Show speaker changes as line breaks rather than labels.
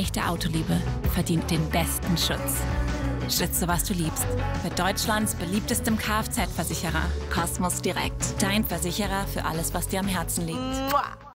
echte Autoliebe verdient den besten Schutz. Schütze, was du liebst. Mit Deutschlands beliebtestem Kfz-Versicherer. Cosmos Direkt. Dein Versicherer für alles, was dir am Herzen liegt.